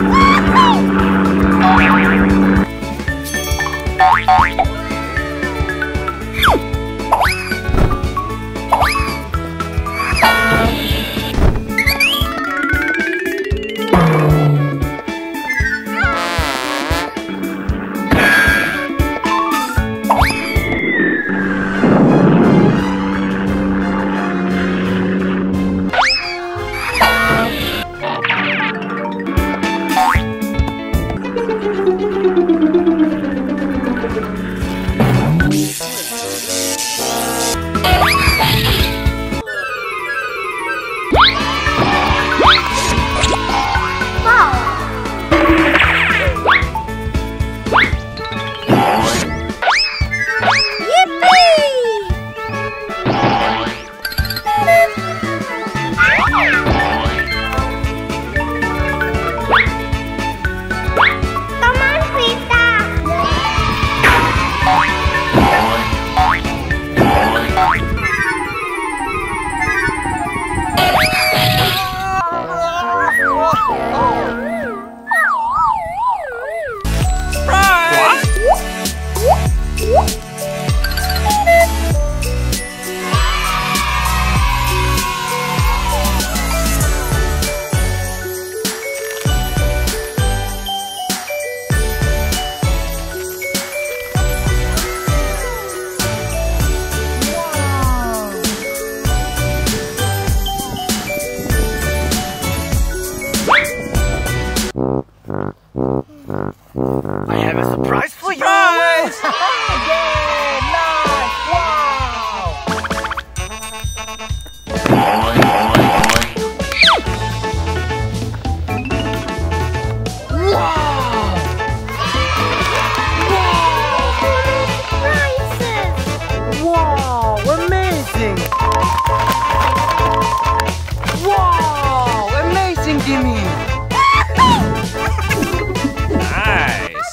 No! chasing Jimmy. nice.